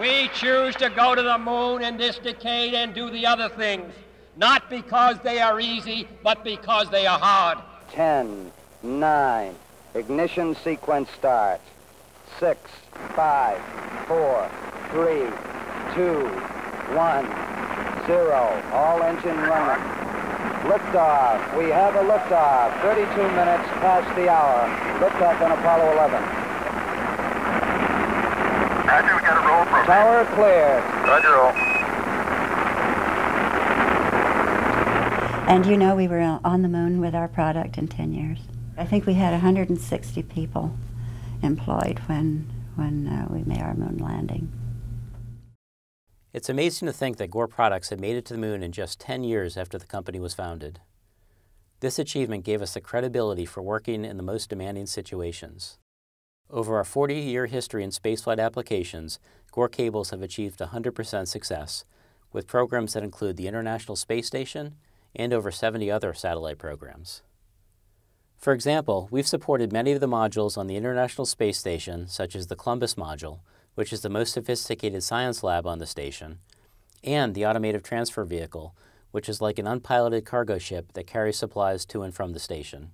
We choose to go to the moon in this decade and do the other things, not because they are easy, but because they are hard. 10, 9, ignition sequence starts. 6, 5, 4, 3, 2, 1, 0. All engine running. Liftoff. We have a liftoff. 32 minutes past the hour. Liftoff on Apollo 11. Roger, we got a roll from Tower clear. Roger, roll. And you know, we were on the moon with our product in 10 years. I think we had 160 people employed when, when uh, we made our moon landing. It's amazing to think that Gore Products had made it to the moon in just 10 years after the company was founded. This achievement gave us the credibility for working in the most demanding situations. Over our 40-year history in spaceflight applications, Gore cables have achieved 100% success, with programs that include the International Space Station and over 70 other satellite programs. For example, we've supported many of the modules on the International Space Station, such as the Columbus module, which is the most sophisticated science lab on the station, and the Automated Transfer Vehicle, which is like an unpiloted cargo ship that carries supplies to and from the station.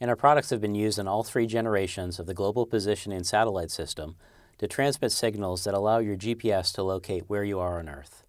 And our products have been used in all three generations of the Global Positioning Satellite System to transmit signals that allow your GPS to locate where you are on Earth.